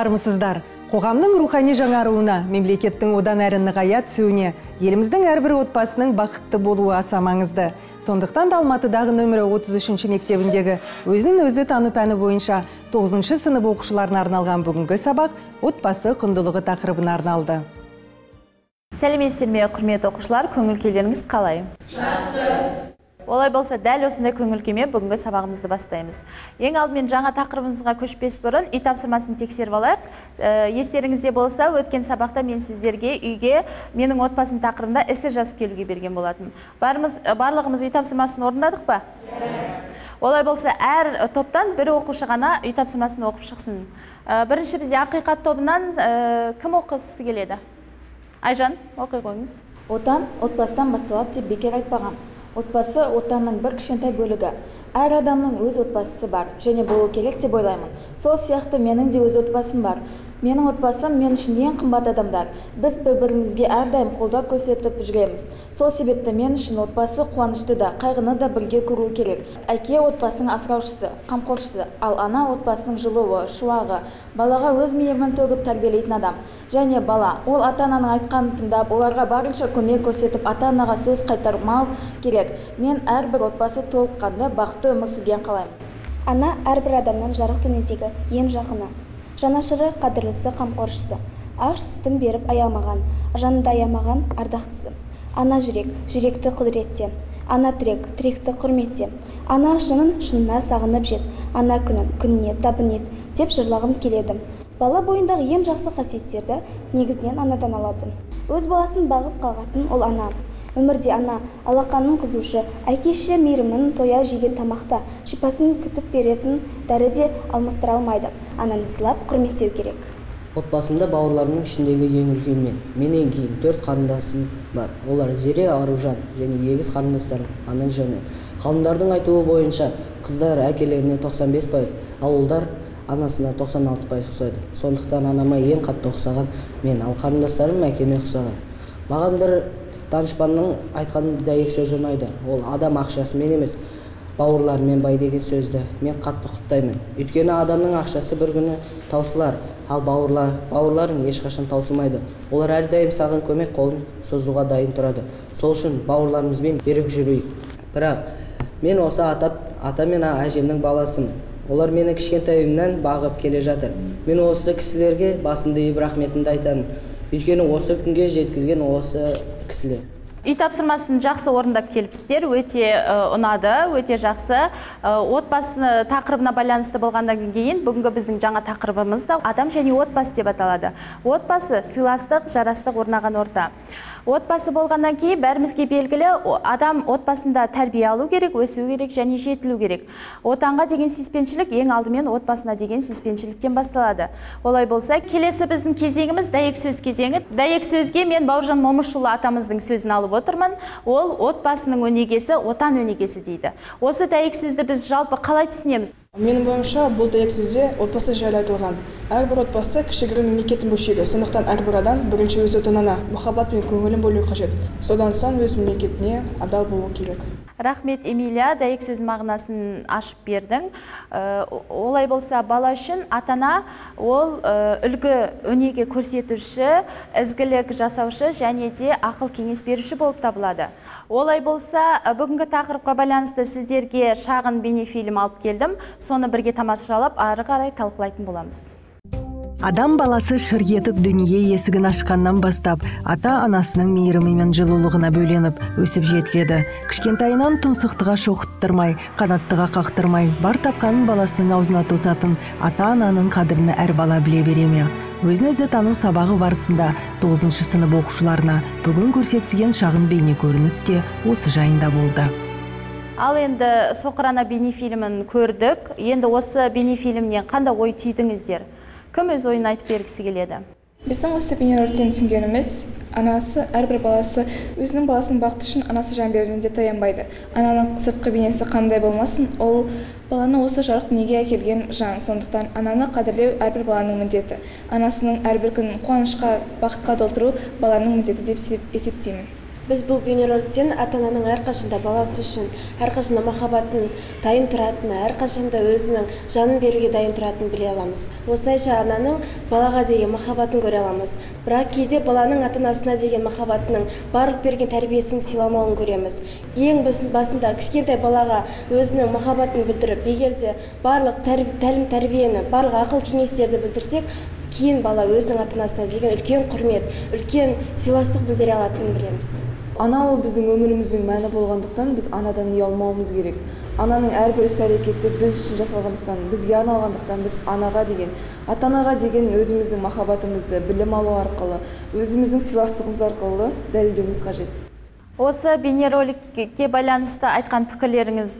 армысыздар. Қоғамның рухани жаңаруына мемлекеттің одан әрі нығая түсуіне еліміздің әрбір отбасының бақытты болуы аса маңызды. Сондықтан да алматыдағы нөмірі 33 мектебіндегі өзін өзі тану пәні бойынша 9 сынып оқушыларына арналған бүгінгі сабақ отбасы құндылығы тақырыбына арналды. Сәлеметсіздер ме құрметті оқушылар? Көңіл күйлеріңіз қалай? Жақсы. Олай болса дәл осындай көңіл күймен бүгінгі сабағымызды бастаймыз. Ең алдымен жаңа тақырыбымызға көшпес бұрын үй тапсырмасын тексеріп алайық. Ә, естеріңізде болса өткен сабақта мен сіздерге үйге менің отбасым тақырыбында эссе жазып келуге берген болатын Барымыз, барлығымыз үй тапсырмасын орындадық па? Олай болса әр топтан бір оқушы ғана үй тапсырмасын оқып шықсын. Ә, бірінші бізде ақиқат тобынан ә, кім оқығысы келеді? Айжан оқи қойыңыз. Отан отбасыдан басталады деп бекер айтпаған. Отбасы отанның бір кішкентай бөлігі. Әр адамның өз отбасысы бар және болу керек деп ойлаймын. Сол сияқты менің де өз отбасым бар. Менің отбасым мен үшін ең қымбат адамдар. Біз бір бірімізге әрдайым қолдау көрсетіп жүреміз сол себепті мен үшін отбасы қуанышты да қайғыны да бірге көру керек. Әке отбасының асыраушысы қамқоршысы ал ана отбасының жылуы шуағы балаға өз мейірімін төгіп тәрбиелейтін адам. Және бала ол ата ананың айтқанын тыңдап оларға барынша көмек көрсетіп ата анаға сөз қайтармау керек. Мен әрбір отбасы толыққанды бақытты өмір сүргенін қалаймын. Ана әрбір адамның жарық дүниедегі ең жақыны. Жанашыры қадірлісі қамқоршысы. Ақ сүтін беріп аямаған жанында аямаған ардақтысы. Ана жүрек жүректі құдіретте. Ана тірек тіректі құрметте. Ана шынын шынына сағынып жет. Ана күнін күніне табын ет деп жырлағым келеді. Бала бойындағы ең жақсы қасиеттерді негізінен анадан алады. Өз баласын бағып қалғатын ол ана. Өмірде ана алақанын қызушы әкеші мейірімін тоя жеген тамақта шипасын күтіп беретін дәрі де алмастыра алмайды. Ананы сыйлап құрметтеу керек. Отбасымда бауырларымның ішіндегі ең үлкен мен. Менен кейін төрт қарындасым бар. Олар зере аружан және егіз қарындастарым анам және ғалымдардың айтуы бойынша қыздар әкелеріне 95 пайыз ал ұлдар анасына 96 пайыз ұқсайды. Сондықтан анама ең қатты ұқсаған мен ал қарындастарым әкеме ұқсаған. Маған бір данышпанның айтқан дәйек сөзі ұнайды. Ол адам ақшасымен емес бауырларымен бай деген сөзді мен қатты құптаймын. Өйткені адамның ақшасы бір күні таусылар ал бауырлар бауырларың ешқашан таусылмайды. Олар әрдайым саған көмек қолын созуға дайын тұрады. Сол үшін бауырларымызбен берік жүрейік. Бірақ мен осы атап ата мен әжемнің баласымын олар мені кішкентайымнан бағып келе жатыр. Мен осы кісілерге басымды иіп рахметімді айтамын. Өйткені осы күнге жеткізген осы кісілер үй тапсырмасын жақсы орындап келіпсіздер. Өте ұнады өте жақсы. Отбасы тақырыбына байланысты болғаннан кейін бүгінгі біздің жаңа тақырыбымыз да адам және отбасы деп аталады. Отбасы сыйластық жарастық орнаған орта. Отбасы болғаннан кейін бәрімізге белгілі адам отбасында тәрбие алу керек өсу керек және жетілу керек. Отанға деген сүйіспеншілік ең алдымен отбасына деген сүйіспеншіліктен басталады. Олай болса келесі біздің кезеңіміз дәйек сөз кезеңі. Дәйек сөзге мен бауыржан момышұлы атамыздың сөзін алып отырмын. Ол отбасының өнегесі отан өнегесі дейді. Осы дәйек сөзді біз жалпы қалай түсінеміз? Менің ойымша бұл дәйек сөзде отбасы жайлы айтылған. Әрбір отбасы кішігірім мемлекеттің бөлшегі сондықтан әрбір адам бірінші өз отанына махаббат пен көңілін бөлу қажет. Содан соң өз мемлекетіне адал болу керек. Рахмет эмилия. Дәйек сөз мағынасын ашып бердің. Ә, олай болса бала үшін атана ол ә, үлгі өнеге көрсетуші ізгілік жасаушы және де ақыл кеңес беруші болып табылады. Олай болса бүгінгі тақырыпқа байланысты сіздерге шағын бейнефильм алып келдім. Соны бірге тамашалап ары қарай талқылайтын боламыз. Адам баласы шыр етіп дүние есігін ашқаннан бастап ата анасының мейірімі мен жылулығына бөленіп өсіп жетіледі. Кішкентайынан тұмсықтыға шоқыттырмай қанаттыға қақтырмай бар тапқанын баласының аузына тосатын ата ананың қадірін әр бала біле бере ме? Өзін өзі тану сабағы барысында тоғызыншы сынып оқушыларына бүгін көрсетілген шағын бейнекөрініс те осы жайында болды. Ал енді соқыр ана бейнефильмін көрдік енді осы бейнефильмнен қандай ой түйдіңіздер? Кім өз ойын айтып бергісі келеді? Біздің осы бейнероликтен түсінгеніміз анасы әрбір баласы өзінің баласының бақыты үшін анасы жан беруден де таянбайды. Ананың сыртқы бейнесі қандай болмасын ол баланы осы жарық дүниеге әкелген жан. Сондықтан ананы қадірлеу әрбір баланың міндеті. Анасының әрбір күнін қуанышқа бақытқа толтыру баланың міндеті деп есептеймін. Біз бұл бейнероликтен ата ананың әрқашанда баласы үшін әрқашанда махаббатын дайын тұратыны әрқашанда өзінің жанын беруге дайын тұратынын біле аламыз. Осылайша ананың балаға деген махаббатын көре аламыз. Бірақ кейде баланың ата анасына деген махаббатының барлық берген тәрбиесін сыйламауын көреміз. Ең басында кішкентай балаға өзінің махаббатын білдіріп егер де барлық тәлім тәрбиені барлық ақыл кеңестерді білдірсек кейін бала өзінің ата анасына деген үлкен құрмет үлкен сыйластық білдіре алатынын білеміз. Ана ол біздің өміріміздің мәні болғандықтан біз анадан ұялмауымыз керек. Ананың әрбір іс әрекеті біз үшін жасалғандықтан бізге арналғандықтан біз анаға деген ата анаға деген өзіміздің махаббатымызды білім алу арқылы өзіміздің сыйластығымыз арқылы дәлелдеуіміз қажет. Осы бейнероликке байланысты айтқан пікірлеріңіз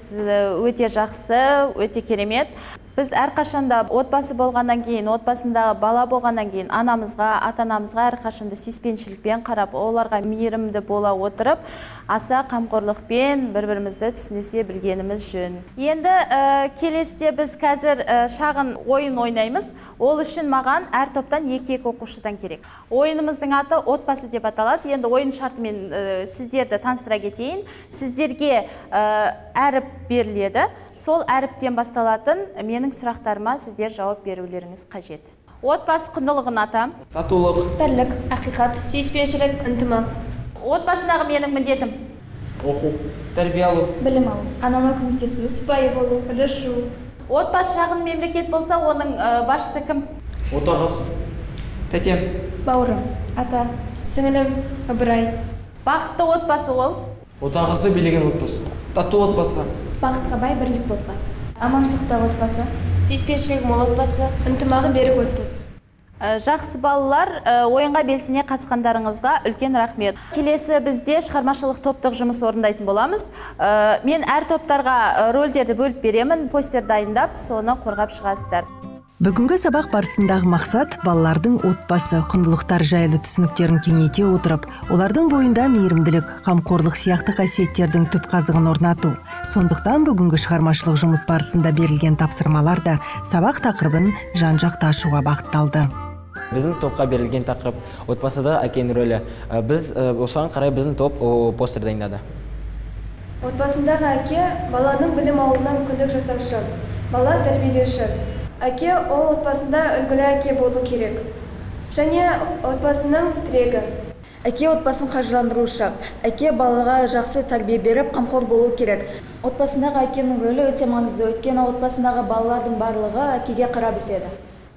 өте жақсы өте керемет. Біз әрқашанда отбасы болғаннан кейін отбасындағы бала болғаннан кейін анамызға ата анамызға әрқашанда сүйіспеншілікпен қарап оларға мейірімді бола отырып аса қамқорлықпен бір бірімізді түсінісе білгеніміз жөн. Енді ә, келесіде біз қазір ә, шағын ойын ойнаймыз. Ол үшін маған әр топтан екі екі оқушыдан керек. Ойынымыздың аты отбасы деп аталады. Енді ойын шартымен ә, сіздерді таныстыра кетейін. Сіздерге әріп беріледі. Сол әріптен басталатын менің сұрақтарыма сіздер жауап берулеріңіз қажет. Отбасы құндылығын атам. Татулық. Бірлік ақиқат сүйіспеншілік ынтымақ. Отбасындағы менің міндетім. Оқу. Тәрбие алу. Білім алу. Анама көмектесу сыпайы болу ыдыс жуу отбасы шағын мемлекет болса оның ә, басшысы кім? Отағасы. Тәтем. Бауырым. Ата. Сіңілім. Ыбырай. Бақытты отбасы ол. Отағасы билеген отбасы. Тату отбасы. Бақытқа бай бірлікті отбасы. Аманшылықта отбасы. Сүйіспеншілігі мол отбасы. Ынтымағы берік отбасы. Ә, жақсы балалар ә, ойынға белсене қатысқандарыңызға үлкен рахмет. Келесі бізде шығармашылық топтық жұмыс орындайтын боламыз. Ә, мен әр топтарға рөлдерді бөліп беремін постер дайындап соны қорғап шығасыздар. Бүгінгі сабақ барысындағы мақсат балалардың отбасы құндылықтар жайлы түсініктерін кеңейте отырып олардың бойында мейірімділік қамқорлық сияқты қасиеттердің түп қазығын орнату. Сондықтан бүгінгі шығармашылық жұмыс барысында берілген тапсырмалар да сабақ тақырыбын жан жақты ашуға бағытталды. Біздің топқа берілген тақырып отбасыда әкенің рөлі. Ә, біз ә, осыған қарай біздің топ постер дайындады. Отбасындағы әке баланың білім алуына мүмкіндік жасаушы. Бала тәрбиелеуші. Әке ол отбасында үлгілі әке болу керек. Және отбасының тірегі. Әке отбасын қаржыландырушы. Әке балаға жақсы тәрбие беріп қамқор болу керек. Отбасындағы әкенің рөлі өте маңызды. Өйткені отбасындағы балалардың барлығы әкеге қарап өседі.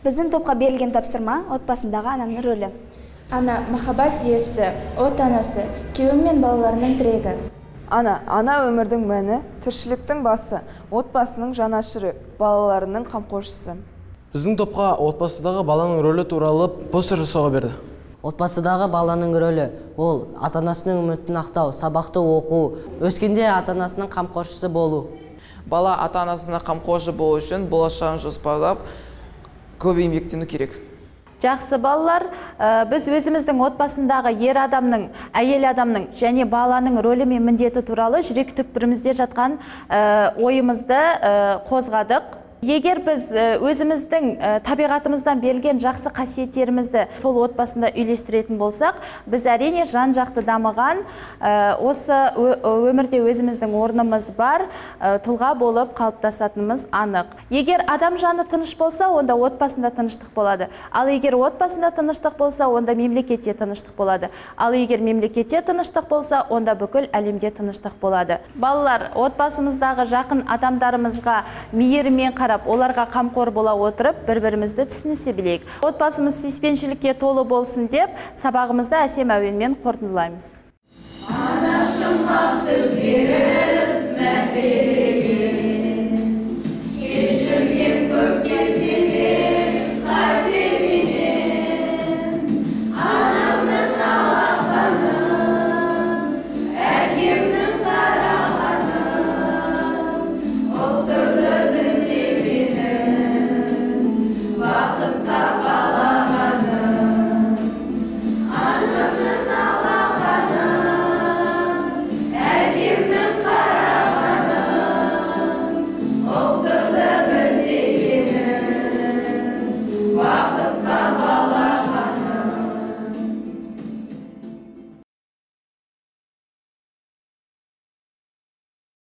Біздің топқа берілген тапсырма отбасындағы ананың рөлі. Ана махаббат иесі от анасы күйеуі мен балаларының тірегі. Ана ана өмірдің мәні тіршіліктің басы отбасының жанашыры балаларының қамқоршысы. Біздің топқа отбасыдағы баланың рөлі туралы постер жасауға берді. Отбасыдағы баланың рөлі ол ата анасының үмітін ақтау сабақты оқу өскенде ата анасының қамқоршысы болу. Бала ата анасына қамқоршы болу үшін болашағын жоспарлап көп еңбектену керек. Жақсы балалар ә, біз өзіміздің отбасындағы ер адамның әйел адамның және баланың рөлі мен міндеті туралы жүрек түкпірімізде жатқан ә, ойымызды ә, қозғадық. Егер біз ә, өзіміздің ә, табиғатымыздан берілген жақсы қасиеттерімізді сол отбасында үйлестіретін болсақ біз әрине жан жақты дамыған ә, осы өмірде өзіміздің орнымыз бар тұлға болып қалыптасатынымыз анық. Егер адам жаны тыныш болса онда отбасында тыныштық болады. Ал егер отбасында тыныштық болса онда мемлекетте тыныштық болады. Ал егер мемлекетте тыныштық болса онда бүкіл әлемде тыныштық болады. Балалар отбасымыздағы жақын адамдарымызға мейіріммен қарап оларға қамқор бола отырып бір бірімізді түсінісе білейік. Отбасымыз сүйіспеншілікке толы болсын деп сабағымызды әсем әуенмен қорытындылаймыз. Анашым